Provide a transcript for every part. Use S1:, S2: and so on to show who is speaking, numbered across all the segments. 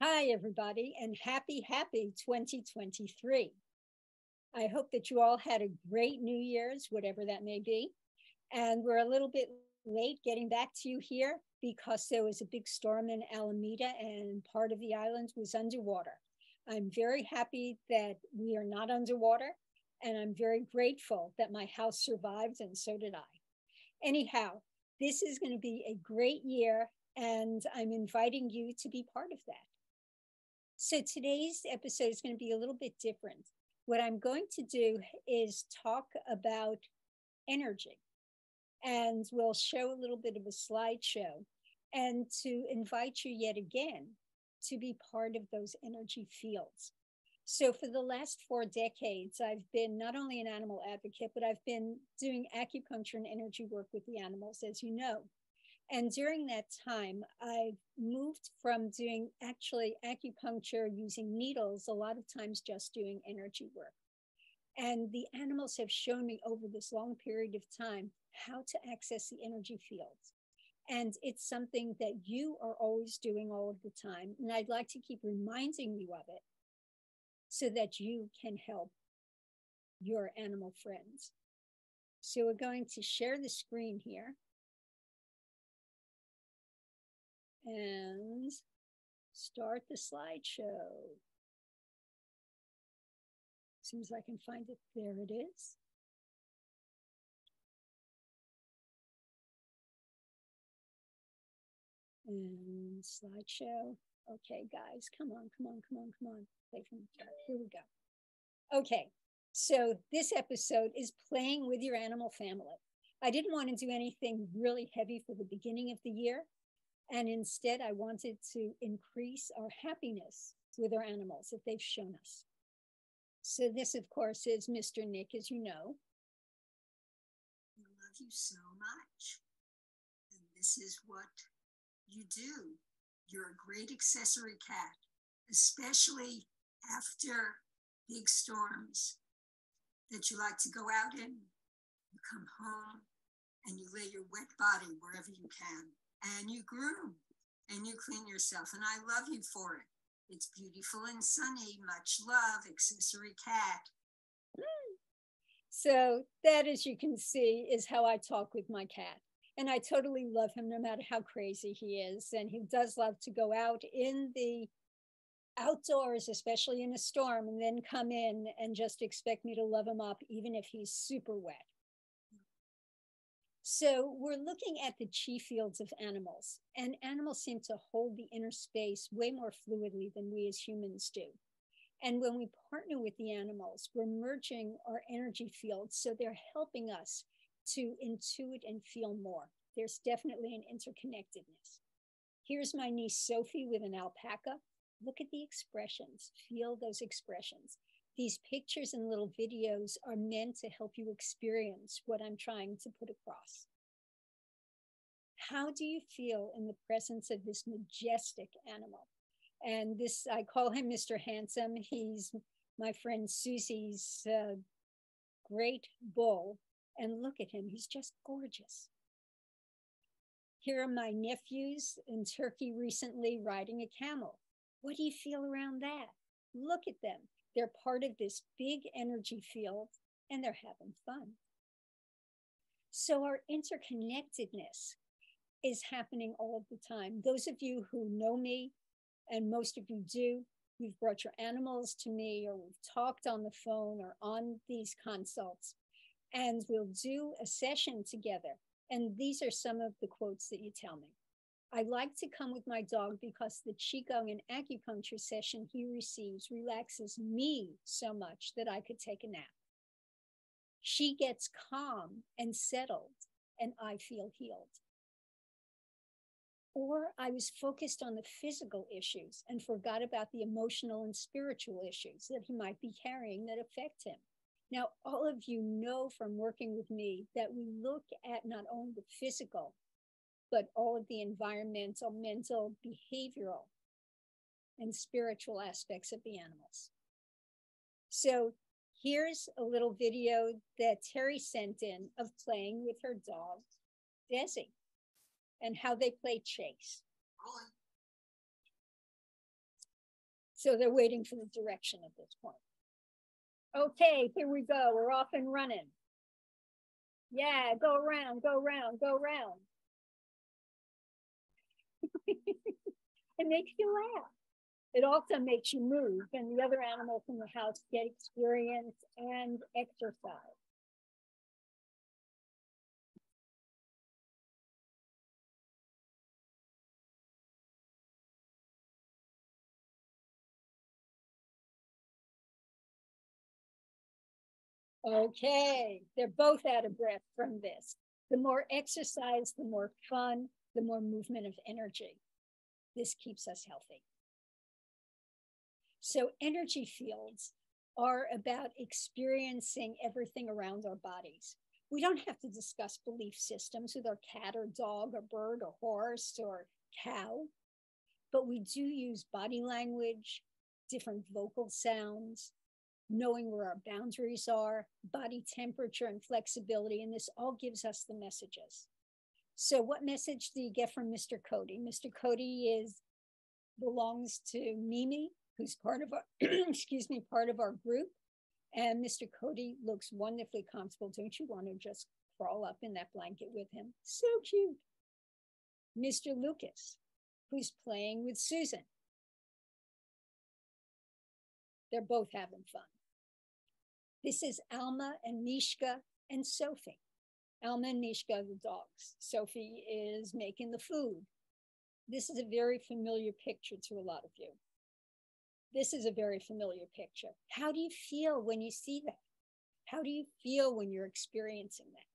S1: Hi, everybody, and happy, happy 2023. I hope that you all had a great New Year's, whatever that may be. And we're a little bit late getting back to you here because there was a big storm in Alameda and part of the island was underwater. I'm very happy that we are not underwater, and I'm very grateful that my house survived, and so did I. Anyhow, this is going to be a great year, and I'm inviting you to be part of that. So today's episode is going to be a little bit different. What I'm going to do is talk about energy, and we'll show a little bit of a slideshow and to invite you yet again to be part of those energy fields. So, for the last four decades, I've been not only an animal advocate, but I've been doing acupuncture and energy work with the animals, as you know. And during that time, I moved from doing actually acupuncture using needles, a lot of times just doing energy work. And the animals have shown me over this long period of time how to access the energy fields. And it's something that you are always doing all of the time. And I'd like to keep reminding you of it so that you can help your animal friends. So we're going to share the screen here. And start the slideshow. As soon as I can find it, there it is. And slideshow. Okay, guys, come on, come on, come on, come on. Play from the start. Here we go. Okay, so this episode is playing with your animal family. I didn't want to do anything really heavy for the beginning of the year and instead, I wanted to increase our happiness with our animals that they've shown us. So, this, of course, is Mr. Nick, as you know.
S2: I love you so much. And this is what you do. You're a great accessory cat, especially after big storms that you like to go out in. You come home and you lay your wet body wherever you can and you groom and you clean yourself. And I love you for it. It's beautiful and sunny. Much love, accessory cat.
S1: So, that, as you can see, is how I talk with my cat. And I totally love him no matter how crazy he is. And he does love to go out in the outdoors, especially in a storm, and then come in and just expect me to love him up, even if he's super wet. So we're looking at the chi fields of animals, and animals seem to hold the inner space way more fluidly than we as humans do. And when we partner with the animals, we're merging our energy fields so they're helping us to intuit and feel more. There's definitely an interconnectedness. Here's my niece Sophie with an alpaca. Look at the expressions, feel those expressions. These pictures and little videos are meant to help you experience what I'm trying to put across. How do you feel in the presence of this majestic animal? And this, I call him Mr. Handsome. He's my friend Susie's uh, great bull. And look at him, he's just gorgeous. Here are my nephews in Turkey recently riding a camel. What do you feel around that? Look at them. They're part of this big energy field and they're having fun. So, our interconnectedness is happening all the time. Those of you who know me, and most of you do, you've brought your animals to me, or we've talked on the phone or on these consults, and we'll do a session together. And these are some of the quotes that you tell me. I like to come with my dog because the Qigong and acupuncture session he receives relaxes me so much that I could take a nap. She gets calm and settled, and I feel healed. Or I was focused on the physical issues and forgot about the emotional and spiritual issues that he might be carrying that affect him. Now, all of you know from working with me that we look at not only the physical, but all of the environmental, mental, behavioral, and spiritual aspects of the animals. So here's a little video that Terry sent in of playing with her dog, Desi, and how they play chase. So they're waiting for the direction at this point. Okay, here we go. We're off and running. Yeah, go around, go around, go around. it makes you laugh. It also makes you move, and the other animals in the house get experience and exercise. Okay, they're both out of breath from this. The more exercise, the more fun, the more movement of energy. This keeps us healthy. So, energy fields are about experiencing everything around our bodies. We don't have to discuss belief systems with our cat or dog or bird or horse or cow, but we do use body language, different vocal sounds, knowing where our boundaries are, body temperature and flexibility, and this all gives us the messages. So what message do you get from Mr. Cody? Mr. Cody is belongs to Mimi, who's part of our excuse me, part of our group. And Mr. Cody looks wonderfully comfortable. Don't you want to just crawl up in that blanket with him? So cute. Mr. Lucas, who's playing with Susan. They're both having fun. This is Alma and Mishka and Sophie. Alma and Mishka are the dogs. Sophie is making the food. This is a very familiar picture to a lot of you. This is a very familiar picture. How do you feel when you see that? How do you feel when you're experiencing that?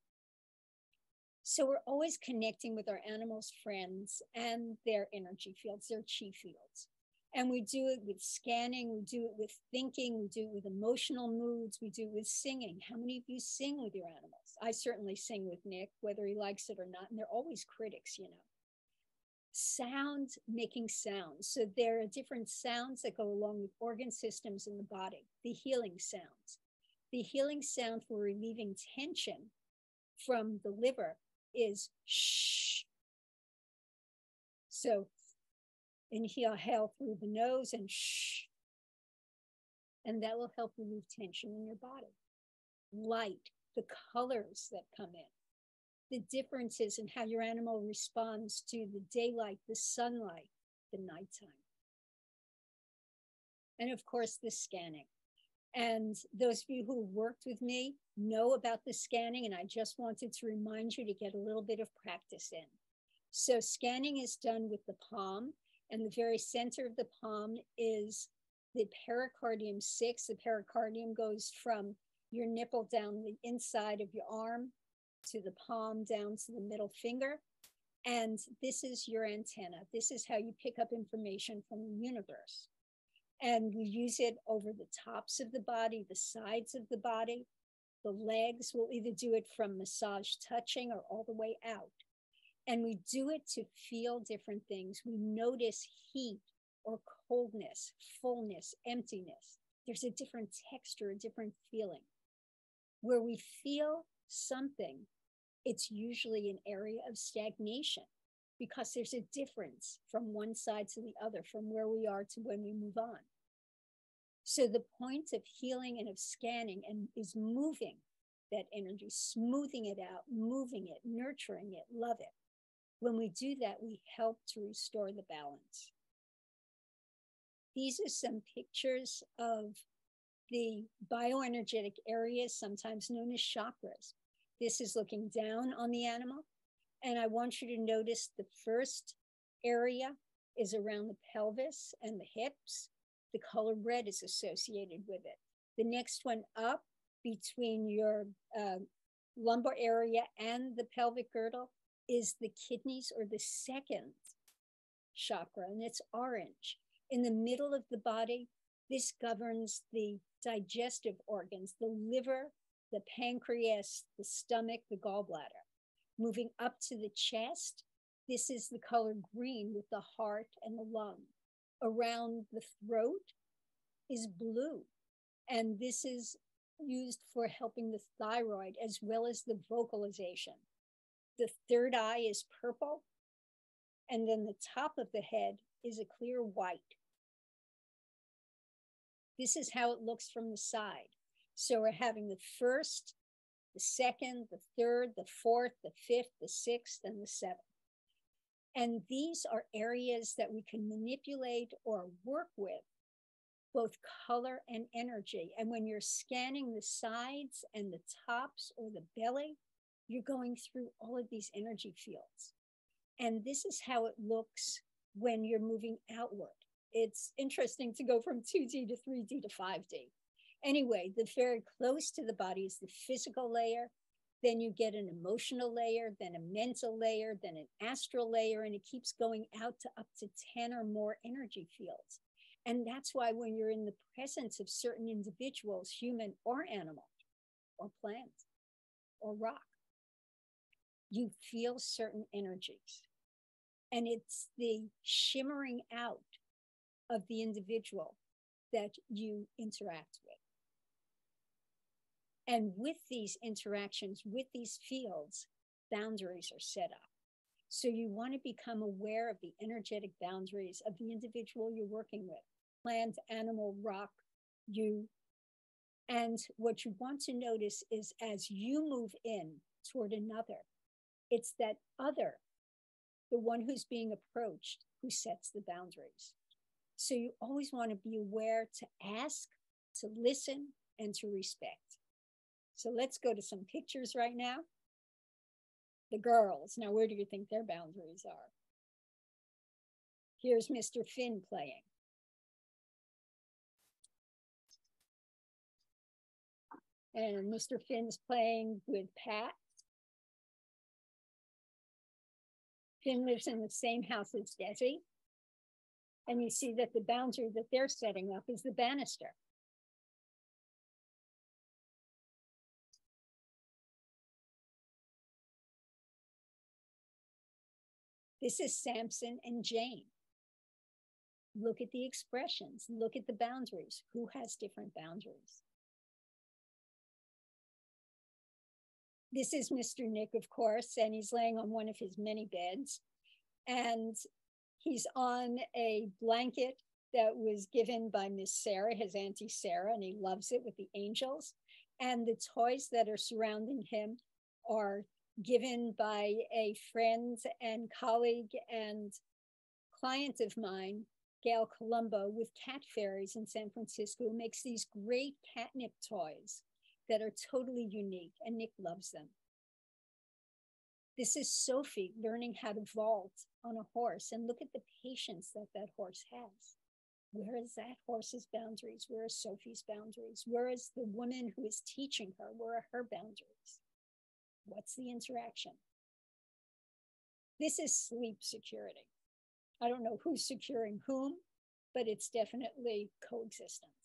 S1: So we're always connecting with our animals' friends and their energy fields, their chi fields. And we do it with scanning, we do it with thinking, we do it with emotional moods, we do it with singing. How many of you sing with your animals? I certainly sing with Nick, whether he likes it or not. And they're always critics, you know. Sound, making sounds. So there are different sounds that go along with organ systems in the body, the healing sounds. The healing sound for relieving tension from the liver is shh. So Inhale, through the nose and shh. And that will help remove tension in your body. Light, the colors that come in, the differences in how your animal responds to the daylight, the sunlight, the nighttime. And of course, the scanning. And those of you who worked with me know about the scanning, and I just wanted to remind you to get a little bit of practice in. So, scanning is done with the palm and the very center of the palm is the pericardium six. The pericardium goes from your nipple down the inside of your arm to the palm down to the middle finger. And this is your antenna. This is how you pick up information from the universe. And we use it over the tops of the body, the sides of the body. The legs will either do it from massage touching or all the way out. And we do it to feel different things. We notice heat or coldness, fullness, emptiness. There's a different texture, a different feeling. Where we feel something, it's usually an area of stagnation because there's a difference from one side to the other, from where we are to when we move on. So the point of healing and of scanning and is moving that energy, smoothing it out, moving it, nurturing it, love it. When we do that, we help to restore the balance. These are some pictures of the bioenergetic areas, sometimes known as chakras. This is looking down on the animal. And I want you to notice the first area is around the pelvis and the hips. The color red is associated with it. The next one up between your uh, lumbar area and the pelvic girdle is the kidneys or the second chakra, and it's orange. In the middle of the body, this governs the digestive organs, the liver, the pancreas, the stomach, the gallbladder. Moving up to the chest, this is the color green with the heart and the lung. Around the throat is blue, and this is used for helping the thyroid as well as the vocalization. The third eye is purple. And then the top of the head is a clear white. This is how it looks from the side. So we're having the first, the second, the third, the fourth, the fifth, the sixth, and the seventh. And these are areas that we can manipulate or work with both color and energy. And when you're scanning the sides and the tops or the belly, you're going through all of these energy fields. And this is how it looks when you're moving outward. It's interesting to go from 2D to 3D to 5D. Anyway, the very close to the body is the physical layer. Then you get an emotional layer, then a mental layer, then an astral layer, and it keeps going out to up to 10 or more energy fields. And that's why when you're in the presence of certain individuals, human or animal, or plant, or rock, you feel certain energies. And it's the shimmering out of the individual that you interact with. And with these interactions, with these fields, boundaries are set up. So you want to become aware of the energetic boundaries of the individual you're working with plant, animal, rock, you. And what you want to notice is as you move in toward another, it's that other, the one who's being approached, who sets the boundaries. So you always want to be aware to ask, to listen, and to respect. So let's go to some pictures right now. The girls. Now, where do you think their boundaries are? Here's Mr. Finn playing. and Mr. Finn's playing with Pat. Finn lives in the same house as Desi. And you see that the boundary that they're setting up is the banister. This is Samson and Jane. Look at the expressions, look at the boundaries. Who has different boundaries? This is Mr. Nick, of course, and he's laying on one of his many beds. And he's on a blanket that was given by Miss Sarah, his Auntie Sarah, and he loves it with the angels. And the toys that are surrounding him are given by a friend and colleague and client of mine, Gail Colombo, with Cat Faeries in San Francisco, who makes these great catnip toys that are totally unique, and Nick loves them. This is Sophie learning how to vault on a horse, and look at the patience that that horse has. Where is that horse's boundaries? Where are Sophie's boundaries? Where is the woman who is teaching her? Where are her boundaries? What's the interaction? This is sleep security. I don't know who's securing whom, but it's definitely coexistence.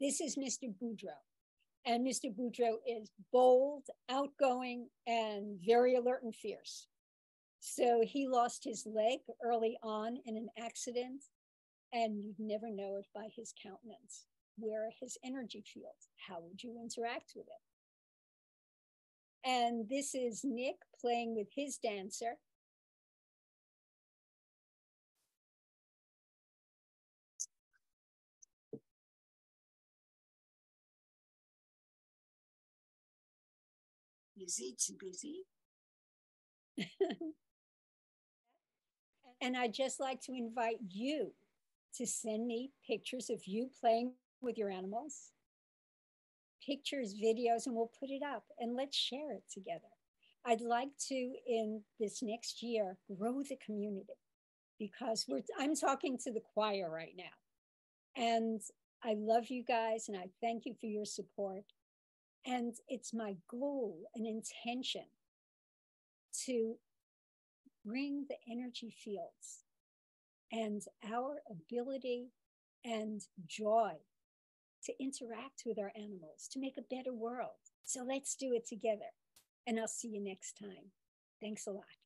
S1: This is Mr. Boudreaux. And Mr. Boudreaux is bold, outgoing, and very alert and fierce. So he lost his leg early on in an accident, and you'd never know it by his countenance. Where are his energy fields? How would you interact with it? And this is Nick playing with his dancer.
S2: Busy, too busy.
S1: and I'd just like to invite you to send me pictures of you playing with your animals, pictures, videos, and we'll put it up and let's share it together. I'd like to, in this next year, grow the community because we're, I'm talking to the choir right now. And I love you guys and I thank you for your support. And it's my goal and intention to bring the energy fields and our ability and joy to interact with our animals to make a better world. So let's do it together. And I'll see you next time. Thanks a lot.